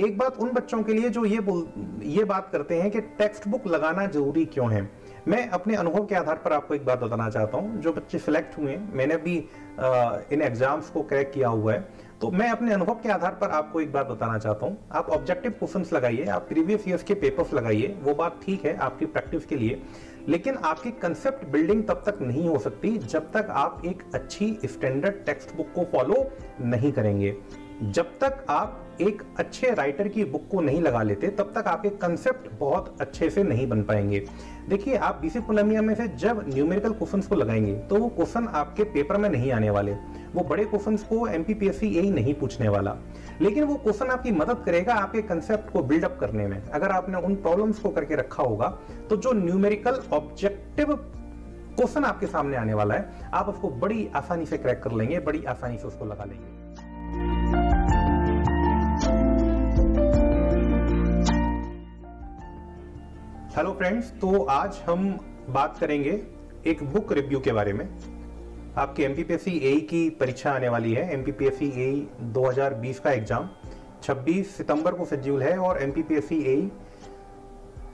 एक बात उन बच्चों के लिए जो ये बोल ये बात करते हैं कि टेक्स्ट बुक लगाना ज़रूरी क्यों है? मैं अपने अनुभव के आधार पर आपको एक बात बताना चाहता हूँ। जो बच्चे सिलेक्ट हुए मैंने भी आ, इन एग्ज़ाम्स को क्रैक किया हुआ है। तो मैं अपने अनुभव के आधार पर आपको एक बात बताना चाहता हूँ। आप ऑब्जेक्टिव क्वेश्चन लगाइए आप प्रीवियस ईयर्स के पेपर्स लगाइए वो बात ठीक है आपकी प्रैक्टिस के लिए। लेकिन आपकी कंसेप्ट बिल्डिंग तब तक नहीं हो सकती जब तक आप एक अच्छी स्टैंडर्ड टेक्स्ट बुक को फॉलो नहीं करेंगे। जब तक आप एक अच्छे राइटर की बुक को नहीं लगा लेते, तब तक आपके कंसेप्ट बहुत अच्छे से नहीं बन पाएँगे। देखिए, आप बीसी पुनमिया में से जब न्यूमेरिकल क्वेश्चंस को लगाएँगे तो वो क्वेश्चन आपके पेपर में नहीं आने वाले। वो बड़े क्वेश्चंस को एमपीपीएससी यही नहीं पूछने वाला। लेकिन वो क्वेश्चन आपकी मदद करेगा आपके कंसेप्ट को बिल्डअप करने में। अगर आपने उन प्रॉब्लम्स को करके रखा होगा तो जो न्यूमेरिकल ऑब्जेक्टिव क्वेश्चन आपके सामने आने वाला है, आप उसको बड़ी आसानी से क्रैक कर लेंगे, बड़ी आसानी से उसको लगा लेंगे। हेलो फ्रेंड्स तो आज हम बात करेंगे एक बुक रिव्यू के बारे में। आपकी एमपीपीएससी ए की परीक्षा आने वाली है। एमपीपीएससी ए 2020 का एग्ज़ाम 26 सितंबर को शेड्यूल है और एमपीपीएससी ए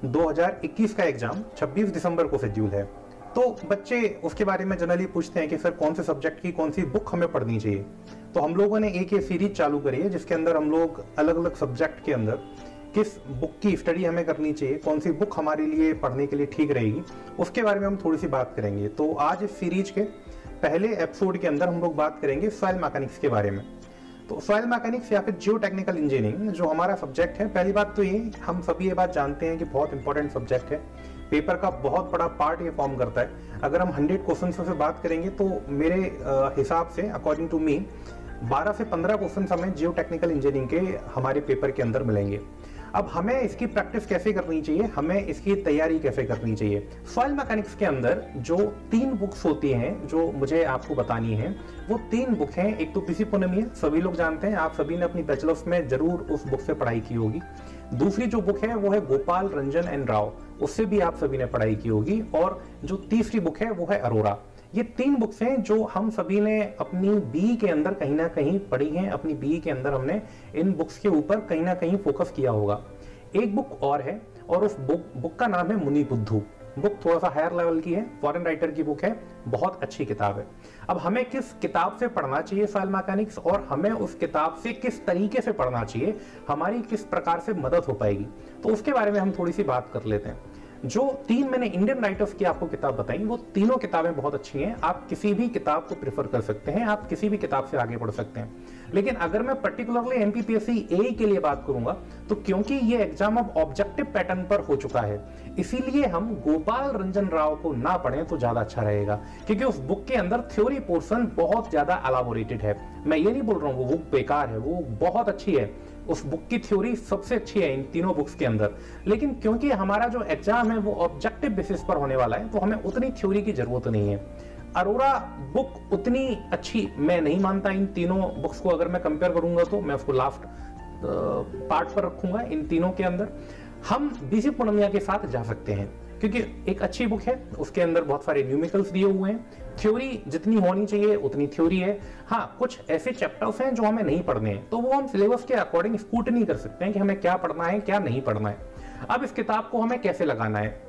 2021 का एग्ज़ाम 26 दिसंबर को शेड्यूल है। तो बच्चे, उसके बारे में जनरली पूछते हैं कि सर कौन से सब्जेक्ट की कौन सी बुक हमें पढ़नी चाहिए। तो हम लोगों ने एक ये सीरीज़ चालू करी है, जिसके अंदर हम लोग अलग अलग सब्जेक्ट के अंदर किस बुक की स्टडी हमें करनी चाहिए, कौन सी बुक हमारे लिए पढ़ने के लिए ठीक रहेगी, उसके बारे में हम थोड़ी सी बात करेंगे। तो आज इस सीरीज़ के पहले एपिसोड के अंदर हम लोग बात करेंगे सॉइल मैकेनिक्स के बारे में। तो सॉइल मैकेनिक्स या फिर जियो टेक्निकल इंजीनियरिंग जो हमारा सब्जेक्ट है, पहली बात तो ये, हम सभी ये बात जानते हैं कि बहुत इंपॉर्टेंट सब्जेक्ट है। पेपर का बहुत बड़ा पार्ट ये फॉर्म करता है। अगर हम हंड्रेड क्वेश्चन से बात करेंगे तो मेरे हिसाब से अकॉर्डिंग टू मी 12 से 15 क्वेश्चन हमें जियो टेक्निकल इंजीनियरिंग के हमारे पेपर के अंदर मिलेंगे। अब हमें इसकी प्रैक्टिस कैसे करनी चाहिए? हमें इसकी तैयारी कैसे करनी चाहिए? सॉइल मैकेनिक्स के अंदर जो तीन बुक्स होती हैं, जो मुझे आपको बतानी है, वो तीन बुक हैं। एक तो पीसी पुनमी है, सभी लोग जानते हैं। आप सभी ने अपनी बैचलर्स में ज़रूर उस बुक से पढ़ाई की होगी। दूसरी जो बुक है, वो है गोपाल रंजन एंड राव उससे भी आप सभी ने पढ़ाई की होगी। और जो तीसरी बुक है, वो है अरोरा ये तीन बुक्स हैं जो हम सभी ने अपनी बी के अंदर कहीं ना कहीं पढ़ी हैं, अपनी बी के अंदर हमने इन बुक्स के ऊपर कहीं ना कहीं फोकस किया होगा। एक बुक और है और उस बुक बुक का नाम है मुनि बुद्धू। बुक थोड़ा सा हायर लेवल की है फॉरेन राइटर की बुक है, बहुत अच्छी किताब है। अब हमें किस किताब से पढ़ना चाहिए फ़ाइल मैकेनिक्स और हमें उस किताब से किस तरीके से पढ़ना चाहिए, हमारी किस प्रकार से मदद हो पाएगी? तो उसके बारे में हम थोड़ी सी बात कर लेते हैं। जो तीन मैंने इंडियन राइटर्स की आपको किताब बताई, वो तीनों किताबें बहुत अच्छी हैं। आप किसी भी किताब को प्रेफर कर सकते हैं, आप किसी भी किताब से आगे बढ़ सकते हैं। लेकिन अगर मैं पर्टिकुलरली एमपीपीएससी ए के लिए बात करूँगा तो क्योंकि ये एग्ज़ाम अब ऑब्जेक्टिव पैटर्न पर हो चुका है, इसीलिए हम गोपाल रंजन राव को ना पढ़ें तो ज़्यादा अच्छा रहेगा, क्योंकि उस बुक के अंदर थ्योरी पोर्शन बहुत ज़्यादा अलाबोरेटेड है। मैं ये नहीं बोल रहा हूँ, वो बुक बेकार है, वो बहुत अच्छी है। उस बुक की थ्योरी सबसे अच्छी है इन तीनों बुक्स के अंदर। लेकिन क्योंकि हमारा जो एग्ज़ाम है वो ऑब्जेक्टिव बेसिस पर होने वाला है तो हमें उतनी थ्योरी की ज़रूरत नहीं है। अरोरा बुक उतनी अच्छी मैं नहीं मानता इन तीनों बुक्स को, अगर मैं कंपेयर करूँगा तो मैं उसको लास्ट पार्ट पर रखूँगा इन तीनों के अंदर। हम बीसी पूर्णमिया के साथ जा सकते हैं। क्योंकि एक अच्छी बुक है उसके अंदर बहुत सारे न्यूमिकल्स दिए हुए हैं। थ्योरी जितनी होनी चाहिए उतनी थ्योरी है। हाँ कुछ ऐसे चैप्टर्स हैं जो हमें नहीं पढ़ने हैं। तो वो हम सिलेबस के अकॉर्डिंग स्कूटनी कर सकते हैं कि हमें क्या पढ़ना है क्या नहीं पढ़ना है। अब इस किताब को हमें कैसे लगाना है?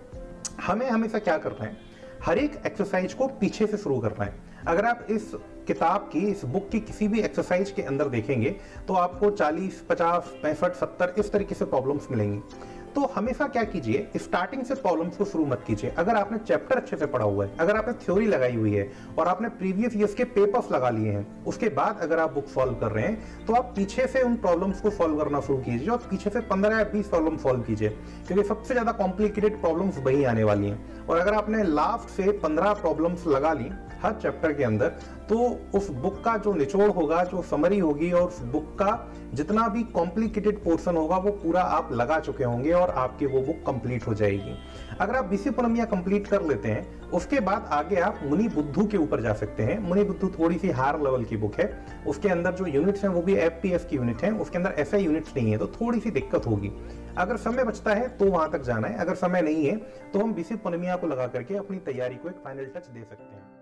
हमें हमेशा क्या करना है? हर एक एक्सरसाइज को पीछे से शुरू करना है। अगर आप इस किताब की इस बुक की किसी भी एक्सरसाइज के अंदर देखेंगे तो आपको 40, 50, पैंसठ सत्तर इस तरीके से प्रॉब्लम्स मिलेंगी। तो हमेशा क्या कीजिए स्टार्टिंग से प्रॉब्लम्स को शुरू मत कीजिए। अगर आपने चैप्टर अच्छे से पढ़ा हुआ है, अगर आपने थ्योरी लगाई हुई है, और आपने प्रीवियस ईयर्स के पेपर्स लगा लिए हैं, उसके बाद अगर आप बुक सॉल्व कर रहे हैं तो आप पीछे से उन प्रॉब्लम्स को सॉल्व करना शुरू कीजिए, और पीछे से पंद्रह या बीस प्रॉब्लम सॉल्व कीजिए, क्योंकि सबसे ज़्यादा कॉम्प्लिकेटेड प्रॉब्लम्स वही आने वाली हैं। और अगर आपने लास्ट से पंद्रह प्रॉब्लम्स लगा ली हर चैप्टर के अंदर तो उस बुक का जो निचोड़ होगा, जो समरी होगी, और उस बुक का जितना भी कॉम्प्लिकेटेड पोर्शन होगा, वो पूरा आप लगा चुके होंगे, और आपकी वो बुक कंप्लीट हो जाएगी। अगर आप बीसी पुनमिया कंप्लीट कर लेते हैं, उसके बाद आगे आप मुनि बुद्धू के ऊपर जा सकते हैं। मुनि बुद्धू थोड़ी सी हार लेवल की बुक है। उसके अंदर जो यूनिट्स हैं, वो भी एफ़ की यूनिट है। उसके अंदर ऐसा यूनिट्स नहीं है तो थोड़ी सी दिक्कत होगी। अगर समय बचता है तो वहाँ तक जाना है। अगर समय नहीं है तो हम बीसी पुनमिया को लगा करके अपनी तैयारी को एक फाइनल टच दे सकते हैं।